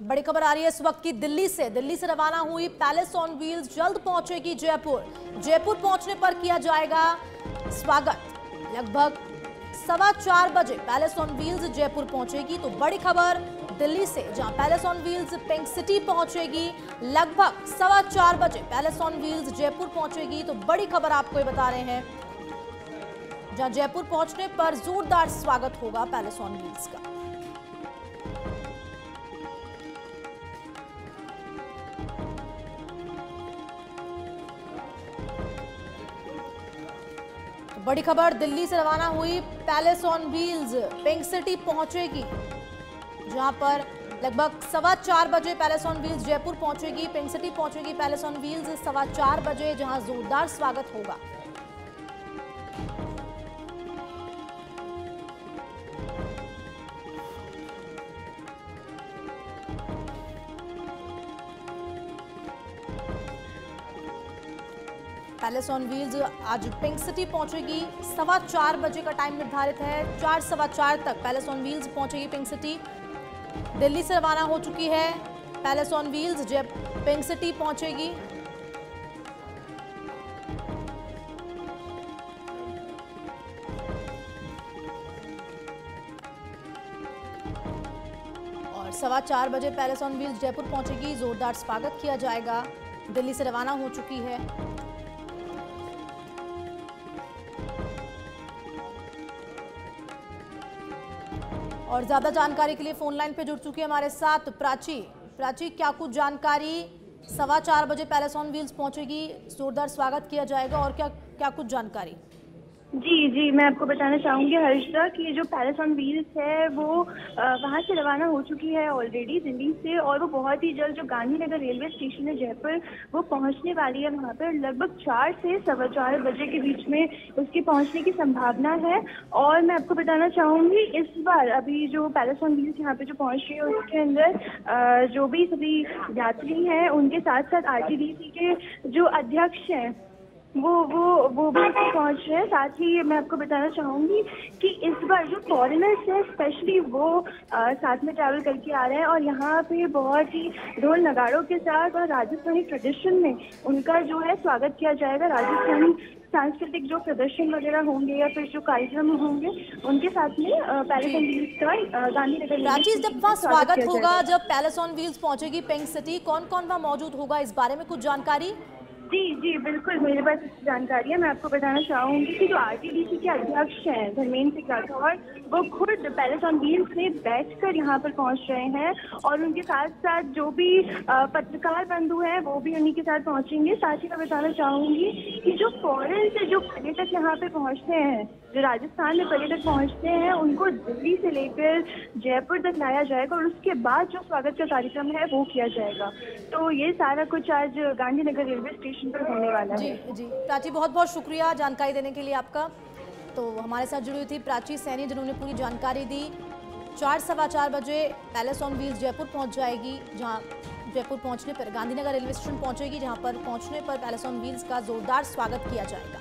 बड़ी खबर आ रही है इस वक्त की दिल्ली से। दिल्ली से रवाना हुई पैलेस ऑन व्हील्स जल्द पहुंचेगी जयपुर। जयपुर पहुँचने पर किया जाएगा स्वागत। लगभग सवा चार बजे पैलेस ऑन व्हील्स जयपुर पहुंचेगी। तो बड़ी खबर दिल्ली से, जहाँ Palace on Wheels Pink City पहुंचेगी। लगभग सवा चार बजे पैलेस ऑन व्हील्स जयपुर पहुंचेगी। तो बड़ी खबर आपको ये बता रहे हैं। जहाँ जयपुर पहुँचने पर जोरदार स्वागत होगा पैलेस ऑन व्हील्स का। बड़ी खबर, दिल्ली से रवाना हुई Palace on Wheels, Pink City पहुंचेगी। जहाँ पर लगभग सवा चार बजे पैलेस ऑन व्हील्स जयपुर पहुंचेगी, पिंक सिटी पहुंचेगी पैलेस ऑन व्हील्स सवा चार बजे, जहाँ जोरदार स्वागत होगा। पैलेस ऑन व्हील्स आज पिंक सिटी पहुंचेगी। सवा चार बजे का टाइम निर्धारित है। चार, सवा चार तक पैलेस ऑन व्हील्स पहुंचेगी पिंक सिटी। दिल्ली से रवाना हो चुकी है पैलेस ऑन व्हील्स, जब पिंक सिटी पहुंचेगी। और सवा चार बजे पैलेस ऑन व्हील्स जयपुर पहुंचेगी। जोरदार स्वागत किया जाएगा। दिल्ली से रवाना हो चुकी है। और ज़्यादा जानकारी के लिए फ़ोन लाइन पे जुड़ चुकी है हमारे साथ प्राची। प्राची, क्या कुछ जानकारी? सवा चार बजे पैलेस ऑन व्हील्स पहुंचेगी। जोरदार स्वागत किया जाएगा और क्या क्या कुछ जानकारी? जी जी, मैं आपको बताना चाहूँगी, हर्षदा, कि जो पैलेस ऑन व्हील्स है, वो वहाँ से रवाना हो चुकी है ऑलरेडी दिल्ली से और वो बहुत ही जल्द जो गांधीनगर रेलवे स्टेशन है जयपुर, वो पहुँचने वाली है वहाँ पर लगभग चार से सवा चार बजे के बीच में उसके पहुँचने की संभावना है। और मैं आपको बताना चाहूँगी, इस बार अभी जो पैलेस ऑन व्हील्स यहाँ पे जो पहुँच रही है उसके अंदर जो भी सभी यात्री हैं, उनके साथ साथ आर के जो अध्यक्ष हैं वो वो वो भी पहुँच रहे हैं। साथ ही मैं आपको बताना चाहूँगी कि इस बार जो फॉरेनर्स हैं स्पेशली वो आ, साथ में ट्रैवल करके आ रहे हैं और यहाँ पे बहुत ही ढोल नगाड़ों के साथ और राजस्थानी ट्रेडिशन में उनका जो है स्वागत किया जाएगा। राजस्थानी सांस्कृतिक जो प्रदर्शन वगैरह होंगे या फिर जो कार्यक्रम होंगे उनके साथ में पैलेस ऑन व्हील्स का गांधीनगर रांची जब वहाँ स्वागत होगा जब पैलेस ऑन व्हील्स पहुंचेगी पिंक सिटी कौन कौन वहाँ मौजूद होगा इस बारे में कुछ जानकारी? जी जी, बिल्कुल, मेरे पास जानकारी है, मैं आपको बताना चाहूँगी कि जो आरटीडीसी के अध्यक्ष हैं, धर्मेंद्र सिंह राठौर वो खुद पैलेस ऑन व्हील्स में बैठकर यहाँ पर पहुँच रहे हैं, और उनके साथ साथ जो भी पत्रकार बंधु हैं, वो भी उन्हीं के साथ पहुँचेंगे। साथ ही मैं बताना चाहूँगी कि जो फॉरन से जो पर्यटक यहाँ पे पहुँचते हैं, जो राजस्थान में पर्यटक पहुँचते हैं, उनको दिल्ली से लेकर जयपुर तक लाया जाएगा, और उसके बाद जो स्वागत का कार्यक्रम है, वो किया जाएगा। तो ये सारा कुछ आज गांधीनगर रेलवे स्टेशन होने वाला जी, है। जी। प्राची बहुत बहुत शुक्रिया जानकारी देने के लिए आपका। तो हमारे साथ जुड़ी हुई थी प्राची सैनी जिन्होंने पूरी जानकारी दी। चार सवा चार बजे पैलेस ऑन व्हील्स जयपुर पहुँच जाएगी जहाँ जयपुर पहुँचने पर गांधीनगर रेलवे स्टेशन पहुंचेगी जहाँ पर पहुँचने पर पैलेस ऑन व्हील्स का जोरदार स्वागत किया जाएगा।